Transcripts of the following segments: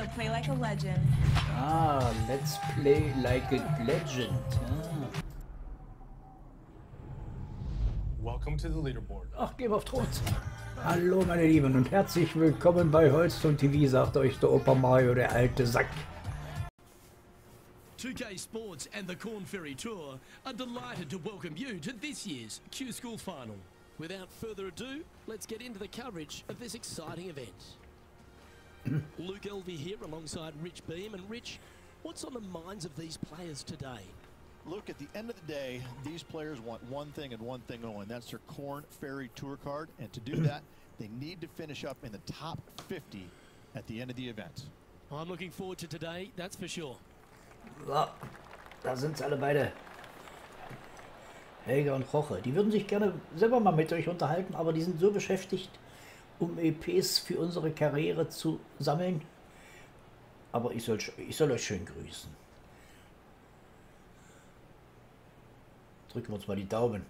So play like a legend. Ah, let's play like a legend. Ah. Welcome to the leaderboard. Ach, Game of Thrones. Hallo meine Lieben und herzlich willkommen bei Hollstone TV, sagt euch der Opa Mario, der alte Sack. 2K Sports and the Corn Ferry Tour are delighted to welcome you to this year's Q School Final. Without further ado, let's get into the coverage of this exciting event. Luke Elvy here alongside Rich Beem. And Rich, what's on the minds of these players today? Look, at the end of the day, these players want one thing and one thing only. and That's their Corn Ferry Tour card. And to do that, they need to finish up in the top 50 at the end of the event. I'm looking forward to today, that's for sure. So, da sind sie alle beide. Helga und Roche. Die würden sich gerne selber mal mit euch unterhalten, aber die sind so beschäftigt, um EPs für unsere Karriere zu sammeln. Aber ich soll, ich soll euch schön grüßen. Drücken wir uns mal die Daumen.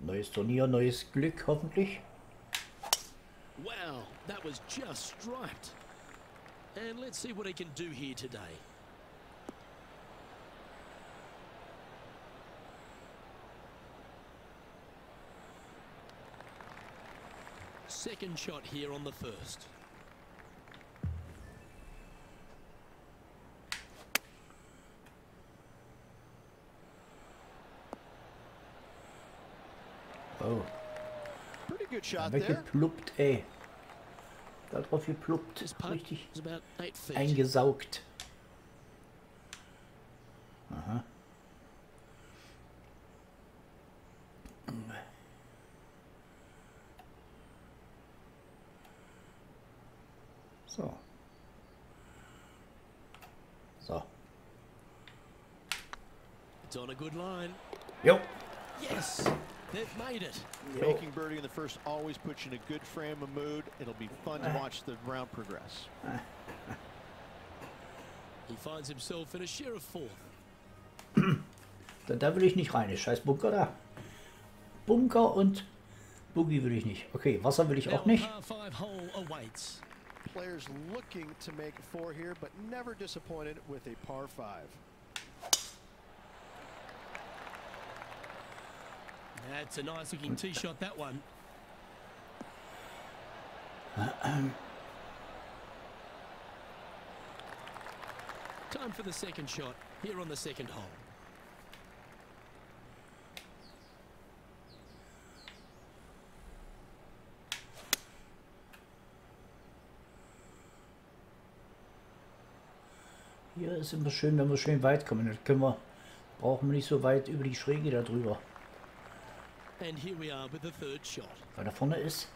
Neues Turnier, neues Glück hoffentlich. Wow, that was just striped. And let's see what he can do here today. Second shot here on the first. Oh, Pretty good shot there. weggepluppt, ey. Da drauf gepluppt. This putt Richtig eingesaugt. So. So. It's on a good line. Jo. Yes, they've made it. jo. Making birdie in the first always puts you in a good frame of mood. It'll be fun to watch the round progress. He finds himself in a share of fourth. Da, da will ich nicht rein. Ist scheiß Bunker da. Bunker und Boogie will ich nicht. Okay, Wasser will ich auch nicht. Players looking to make four here, but never disappointed with a par five. That's a nice looking tee shot, that one. Time for the second shot here on the second hole. Hier ist immer schön, wenn wir schön weit kommen. Dann können wir, brauchen wir nicht so weit über die Schräge da drüber. Weil da vorne ist,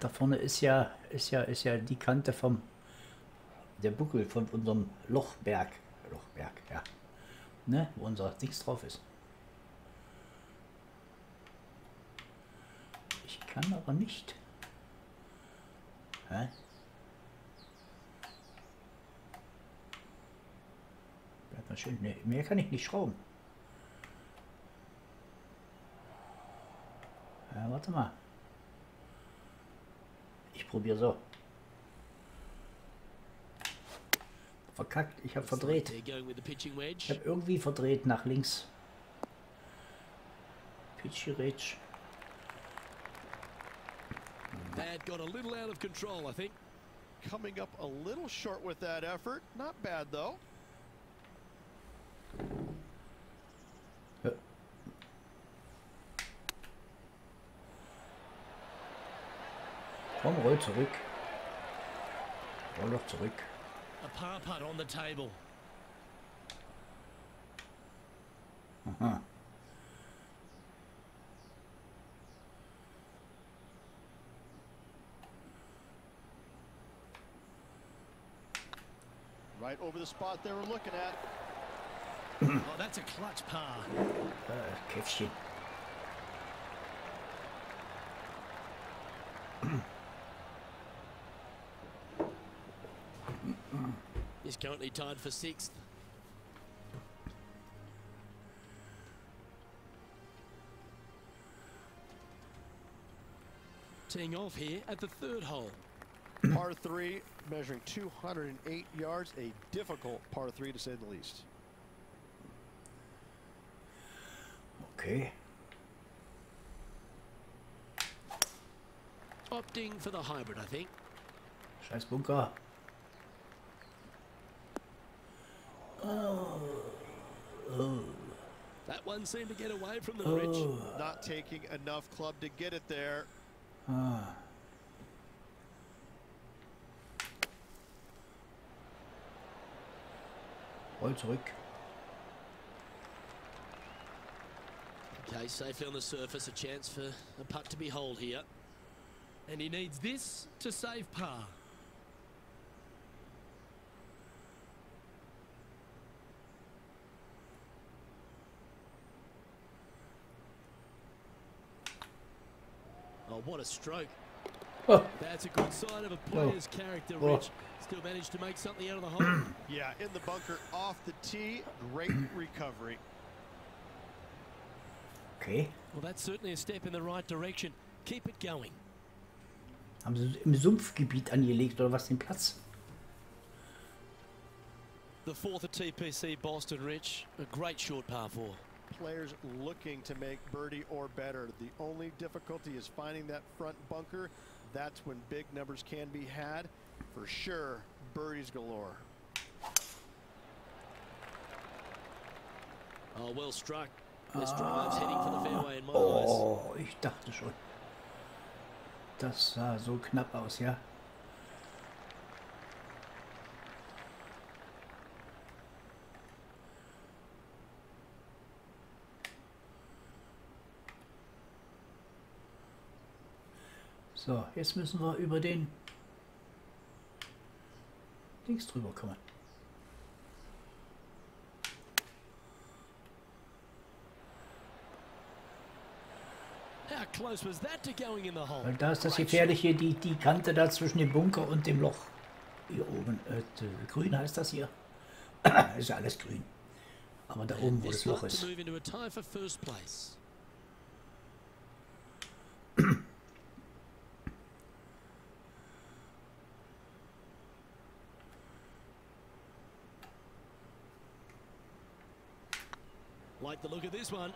da vorne ist ja, ist ja, ist ja die Kante vom, der Buckel von unserem Lochberg. Lochberg, ja. Ne, wo unser Dings drauf ist. Ich kann aber nicht. Hä? Bleib mal schön. Ne, mehr kann ich nicht schrauben. Ja, warte mal. Ich probiere so. Verkackt, ich habe verdreht. Ich habe irgendwie verdreht nach links. Pitchy Ridge. That got a little out of control, I think. Coming up a little short with that effort. Not bad, though. Komm, roll zurück. Roll doch zurück. A par putt on the table. Aha. Right over the spot they were looking at. Oh, that's a clutch par. Uh, äh, Käffchen. He's currently tied for sixth. Teeing off here at the third hole. par three, measuring 208 yards, a difficult par three to say the least. Okay. Opting for the hybrid, I think. Scheiß Bunker. That one seemed to get away from the ridge. Not taking enough club to get it there. Ah. Roll zurück. Okay, safely on the surface, a chance for a putt to be holed here. And he needs this to save par. What a stroke. Oh, That's a good sign of a oh. player's character, Oh. Rich. Still managed to make something out of the hole. Yeah, in the bunker off the tee. Great recovery. okay. well, that's certainly a step in the right direction. Keep it going. Haben sie im Sumpfgebiet angelegt oder was den Platz? The fourth at TPC Boston, Rich. A great short par four. Players looking to make birdie or better. The only difficulty is finding that front bunker. That's when big numbers can be had. For sure, birdies galore. Oh, well struck. Ah. This drive's heading for the fairway in my oh, eyes. Oh, ich dachte schon. Das sah uh, so knapp aus, ja. So, jetzt müssen wir über den Dings drüber kommen. Weil da ist das Gefährliche, die, die Kante da zwischen dem Bunker und dem Loch. Hier oben. Äh, grün heißt das hier. ist ja alles grün. Aber da oben, wo das Loch ist. The look of this one.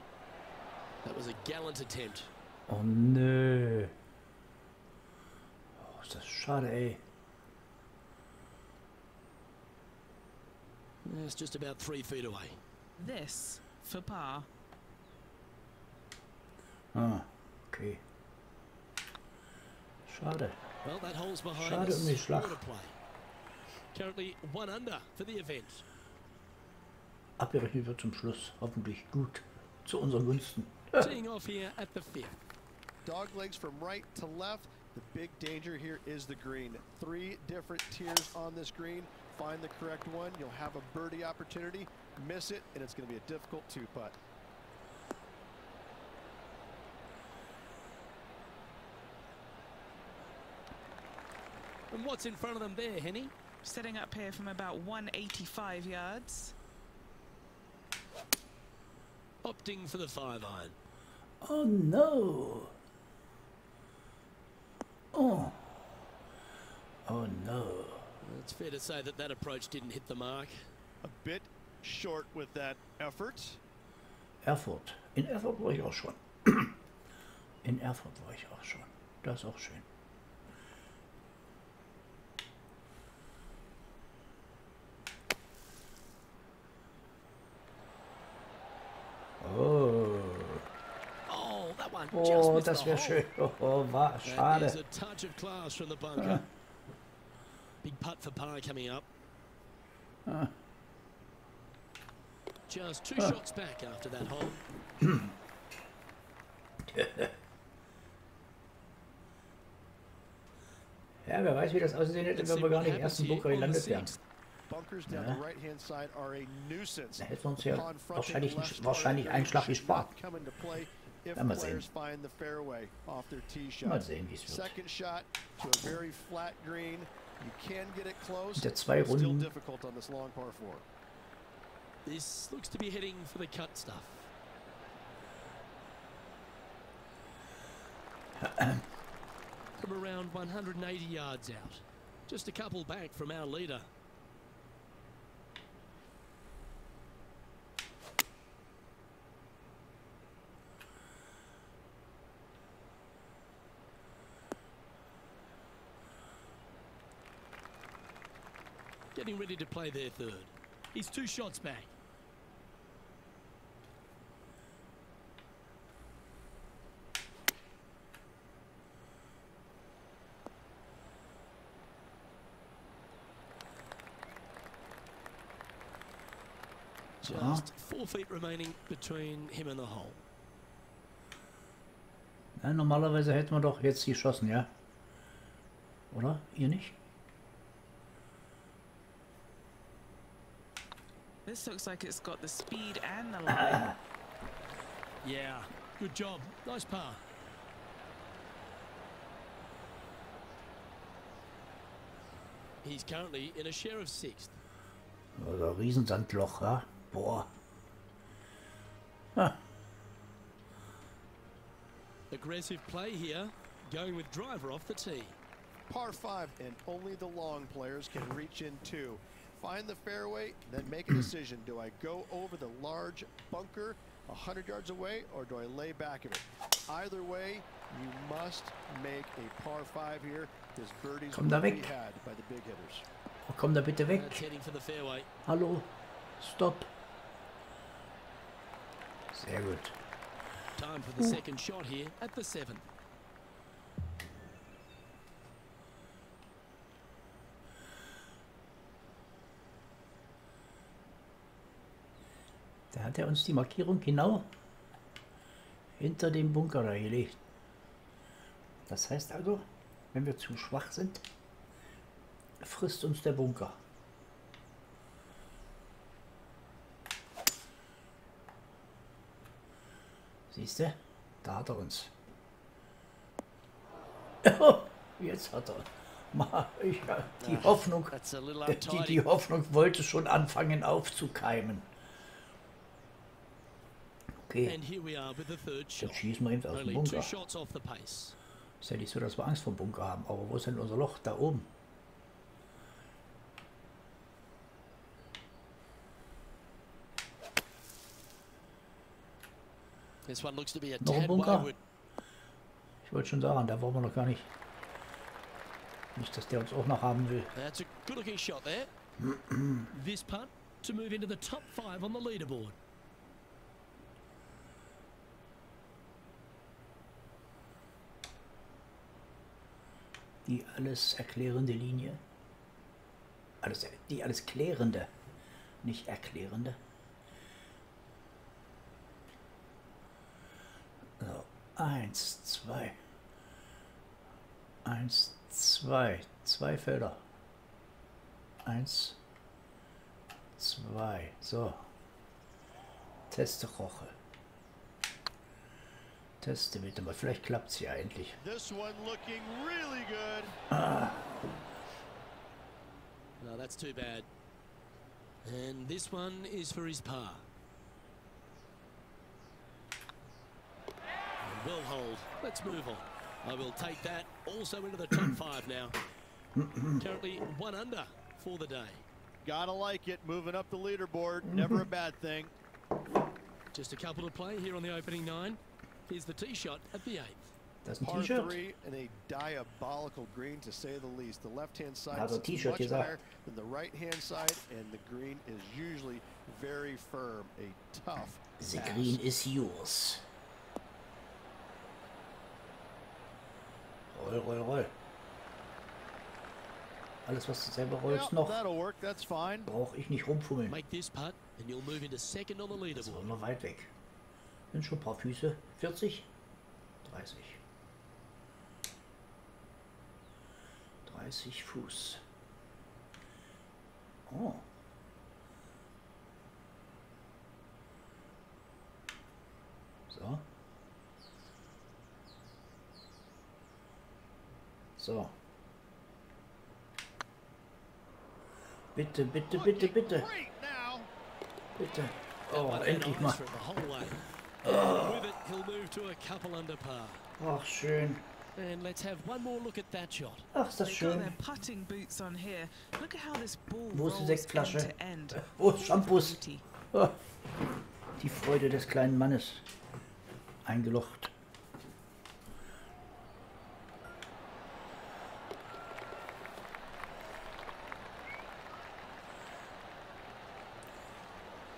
That was a gallant attempt. Oh nö. Oh, it's a schade, ey. It's just about three feet away. This for par. Ah, okay. Schade. Well, that hole's behind Schade us. um den Schlag. More to play. Currently one under for the event. Abgerechnet wird zum Schluss. Hoffentlich gut. Zu unseren Gunsten. Teeing off here at the fifth. Dog legs from right to left. The big danger here is the green. Three different tiers on this green. Find the correct one. You'll have a birdie opportunity. Miss it, and it's going to be a difficult two putt. And what's in front of them there, Henny? Setting up here from about 185 yards. Opting for the five iron. Oh no. Oh. Oh no. It's fair to say that that approach didn't hit the mark. A bit short with that effort. Erfurt. In Erfurt war ich auch schon. In Erfurt war ich auch schon. Das ist auch schön. Oh, oh das wäre schön. Oh, oh war schade. a touch of class from the bunker. Big putt for par coming up. Ah. Just two Ah. shots back after that hole. Ja, wer weiß, wie das aussehen hätte, wenn wir gar nicht im ersten Bunker gelandet wären. Bunkers down Ja. the right hand side are a nuisance. Da hätten wir uns ja wahrscheinlich, wahrscheinlich einen Schlag gespart. Not come into play if Werden wir sehen. players find the fairway off their tee shot. Mal sehen, wie es wird. Second shot to a very flat green. You can get it close. Sind ja zwei Still Runden. difficult on this long par four. This looks to be heading for the cut stuff. From around 180 yards out. Just a couple back from our leader. Getting ready to play their third. He's two shots back. Just four feet remaining between him and the hole. Na, normalerweise hätten wir doch jetzt geschossen, ja? Oder? Ihr nicht? This looks like it's got the speed and the line. Yeah, good job. Nice par. He's currently in a share of sixth. Also Riesensandloch, ja? Boah. Ha, Aggressive play here, going with driver off the tee. Par 5, and only the long players can reach in two find the fairway, then make a decision. Do I go over the large bunker 100 yards away or do I lay back of it? Either way, you must make a par 5 here. This birdie's Komm da weg. had by the big hitters. Oh, komm da bitte weg. Hallo. Stop. Sehr gut. Time for the uh. second shot here at the 7th. Hat er uns die Markierung genau hinter dem Bunker da gelegt. Das heißt also, wenn wir zu schwach sind, frisst uns der Bunker. Siehst du? Da hat er uns. Jetzt hat er. Die Hoffnung, die, die. Hoffnung wollte schon anfangen aufzukeimen. Okay, And here we are with the third shot. jetzt schießen wir ihn aus dem Bunker. Ist ja nicht so, dass wir Angst vor dem Bunker haben. Aber wo ist denn unser Loch? Da oben. This one looks to be a Noch ein Bunker? Ich wollte schon sagen, da wollen wir noch gar nicht. Nicht, dass der uns auch noch haben will. That's a good looking shot there. this putt to move into the top five on the leaderboard. Die alles erklärende Linie. Alles, die alles klärende. Nicht erklärende. So, eins, zwei. Eins, zwei. Zwei Felder. Eins, zwei. So. Teste Roche. Teste bitte mal. Vielleicht klappt es ja endlich. This one looking really good. Ah. No, that's too bad. And this one is for his par. Well hold. Let's move on. I will take that also into the top five now. Currently one under for the day. Gotta like it. Moving up the leaderboard. Never a bad thing. Just a couple to play here on the opening nine. Here's the tee shot at the eighth. That's ist ein Par T-Shirt. three and a diabolical green to say the least. The left-hand side Also is much higher than the right-hand side, and the green is usually very firm. A tough. The pass. green is yours. Roll, roll, roll. Alles, was du selber Yeah, rollst, noch. that'll work. That's fine. Brauche ich nicht rumfummeln. Make this putt and you'll move into second on the Das war leaderboard. noch weit weg. Sind schon ein paar Füße. 40? 30. 30 Fuß. Oh. So. So. Bitte, bitte, bitte, bitte, bitte. Oh, endlich mal. Ach, schön. And let's have one more look at that shot. Ach, ist das schön. Wo ist die Sektflasche? Wo ist Shampoos? Ah. Die Freude des kleinen Mannes. Eingelocht.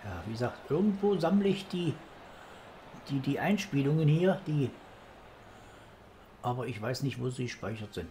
Ja, wie gesagt, irgendwo sammle ich die die, die Einspielungen hier, die, aber ich weiß nicht, wo sie gespeichert sind.